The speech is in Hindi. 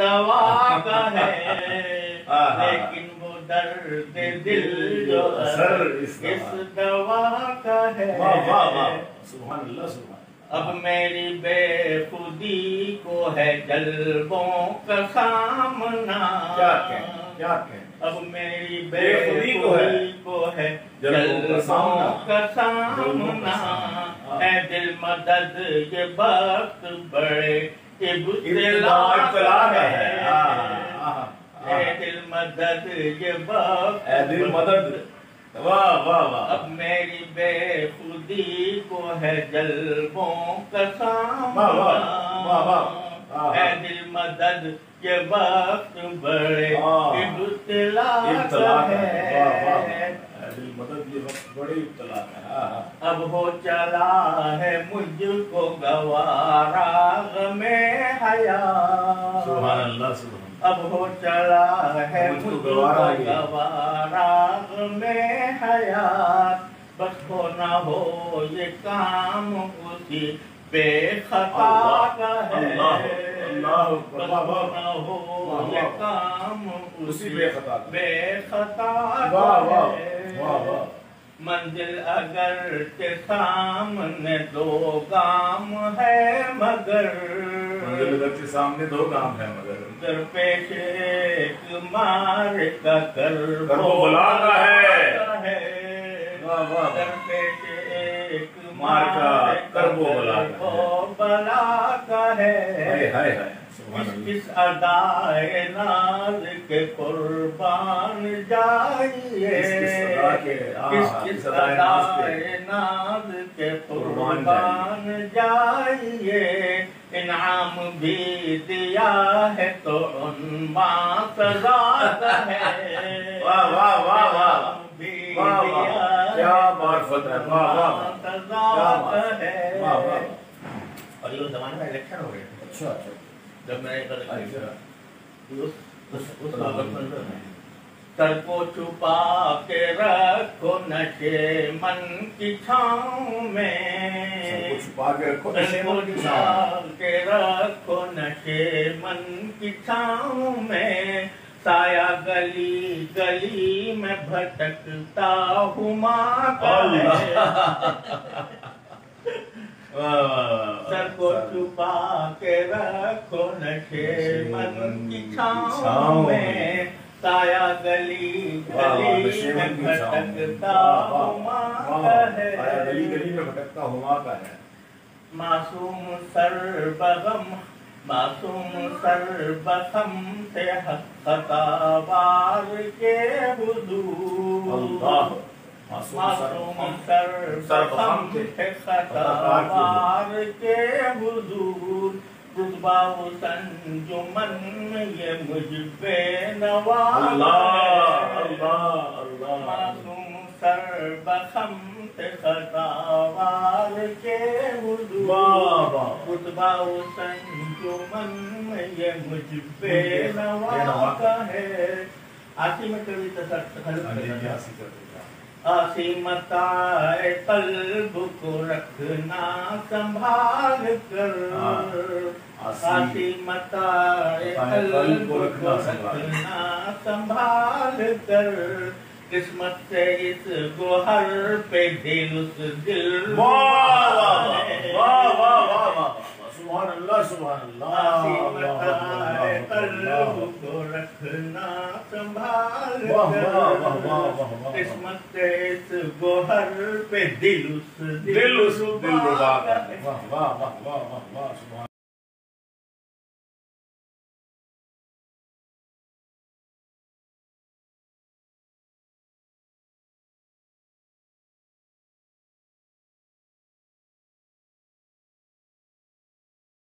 दवा का है लेकिन वो दर्द दिल जो असर इस दवा। का है। वाह वाह वाह। सुभान अल्लाह सुभान अब मेरी बेखुदी को है जल्बों का सामना। क्या कहें क्या कहें। अब मेरी बेखुदी को है। को है जल्बों का सामना। सामना। है। दिल मदद ये वक्त बड़े है। है। मदद ये वक्त। मदद। वाह वाह वाह। अब मेरी बेखुदी को है जल्बों का वाह, वाह, वाह। सामना। है दिल मदद के वक्त बड़े हाँ। इब्तिला है वाह वाह। दिल मदद ये बड़ी है अब हो चला है मुझको गवारा में हया। सुभान अल्लाह सुभान अब हो चला है मुझको गवारा में हयात बस हो ना हो ये काम उसी बेखता का है। अल्लाह, अल्लाह, बस हो ना हो ये काम उसी बेखता। बेखता वाह का वाह है। मंजिल अगर के सामने दो गाम है मगर। मंजिल अगर के सामने दो काम है मगर। दर पेश एक मार का कर कर वो बला का है। है। वाह, वाह। दर पेश एक मार का कर वो कर का वो बला है। हाय हाय हाय। किस किस अदाए नाज के कुर्बान जाइए। किस किस अदाए नाज के कुर्बान जाइए। इनाम भी दिया है तो उन्मा है। वाह, वाह, वाह, वाह। वाह, वाह। क्या मार्फत है, वाह, वाह। है। वाह वाह। और ये जमाने में इलेक्शन हो गए अच्छा अच्छा। जब मैंने में सर को छुपा के रखो नशे मन की छाँव में। छुपा के रखो को रखो नशे मन की छाँव में। साया गली गली में भटकता हूँ माँ। सर को छुपा मन की छाँव में साया गली गली में। भटकता हुआ है। गली गली में भटकता हुआ का है। मासूम सर बगम मासूम सर बखम से खतावार के हुजूर। अल्लाह मासूम सर के से खतावार के हुजूर। रुतबा संजुमन ये मुझ पे नवाज़ अल्लाह अल्लाह अल्लाह मासूम सर बखम खतावार के वाह। संजुमन ये मुझ पे बेनवा नवाज़ है में कभी करना असीमताए कल्ब को रखना संभाल कर हाँ, संभाल। कर किस्मत से इस गोहर पे दिल उस दिल वाह वाह वाह वाह वाह वाह सुभान अल्लाह सुभान अल्लाह को रखना संभाल। किस्मत से इस गोहर पे दिल उस दिल उस दिल रुबा का का है। वाह वाह वाह वाह वाह वाह सुभान